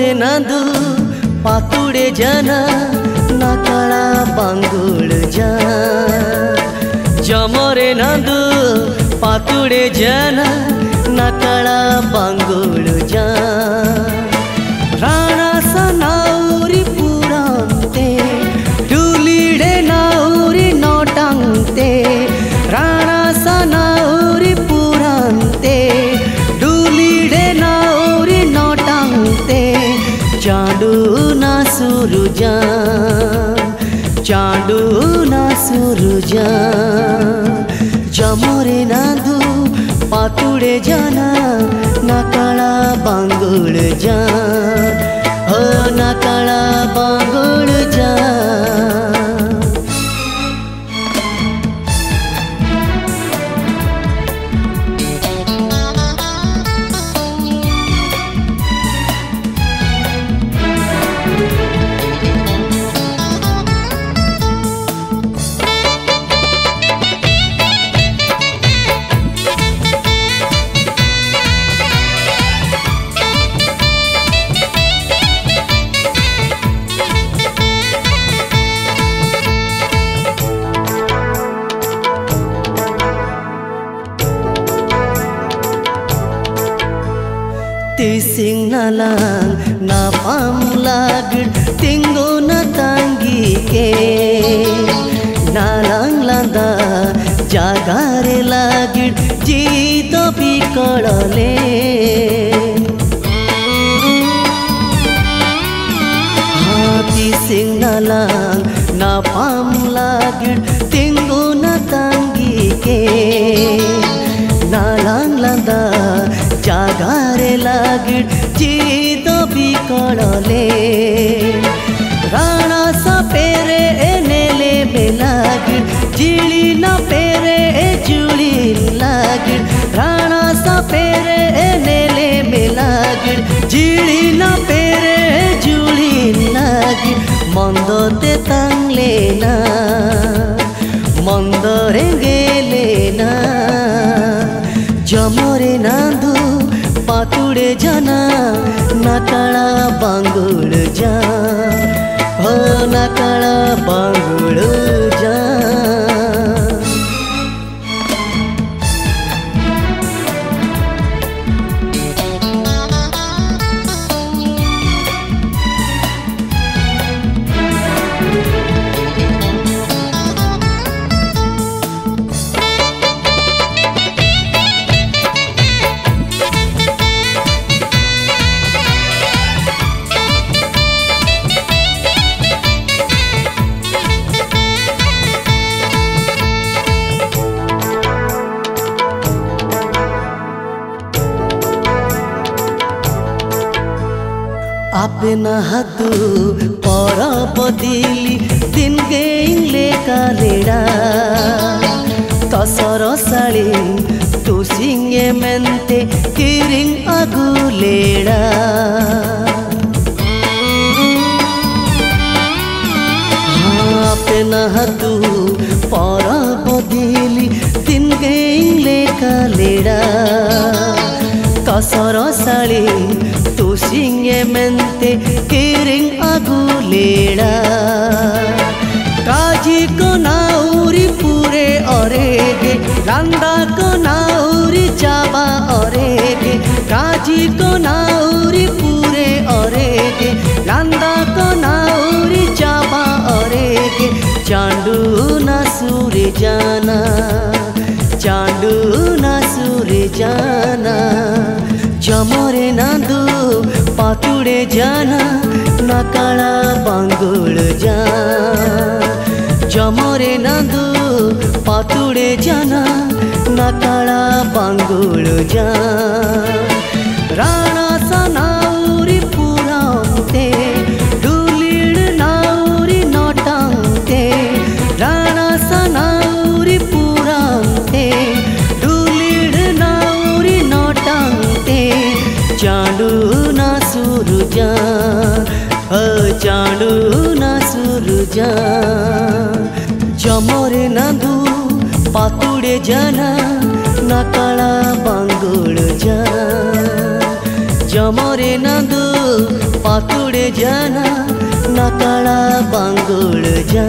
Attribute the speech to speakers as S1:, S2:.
S1: रे नांदू पातुडे जाना नाकाळा बांगूळ जा जमरे नांदू पातुडे जाना नाकाळा बांगूळ সূর্যা চাঁদু না সূর্যা জমরে নাধু পাতুড়ে জানা না কালা বাঙ্গুড় যা। तिसिंग नालांग नापाम लागड तिंगो ना तांगी के नालांग लांदा जागारे लागड जीतो भी कळले ರಾಣಾ ಸಾ ಪೇರೆ ಎನೆಲೆ ಬೆಲಾಗಿ ಜಿಳಿ ನಾ ಪೇರೆ ಎ ಜುಳಿ ಲಾಗಿ ರಾಣಾ ಸಾ ಪೇರೆ ಎನೆಲೆ ಬೆಲಾಗಿ ಜಿಳಿ ನಾ ಪೇರೆ ಜುಳಿ ಲಾಗಿ ಮಂದತೆ ತಂಗ್ಲೆ ನಾ ಮಂದರೆ ಗೆಲೆ ನಾ ಜಮರೆ ನಾಂದು পাতুড়ে জানা নাকাড়া বাঙ্গুড় যা ও নাকাড়া বাঙ্গুড় আপে না হাতু পরপদিলি দিন গেইলে কালেডা তসর সালি তু সিঙে মেন্তে কিরিং আগুলেড়া আপে না হাতু পরপদিলি দিন গেইলে কালেডা তসর সালি तू सिंगे मेंते किरिंग आगुलेडा काजी को नाउरी पुरे अरेगे रांदा को नाउरी चाबा अरेगे काजी को नाउरी पुरे अरेगे रांदा को नाउरी चाबा अरेगे चांडू ना सूरे जाना चांडू ना सूरे जाना जमरे नांदू पातुडे जाना नकाळा बांगुळ जा जमरे नांदू पातुडे जाना नकाळा बांगुळ जा राणा सुरुजा अ चांडू ना सुरुजा जमरे नांदू पातुडे जाना नकाळा बांगुळ जा जमरे नांदू पातुडे जाना नाकाळा बांगुळ जा